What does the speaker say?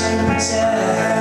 and pressure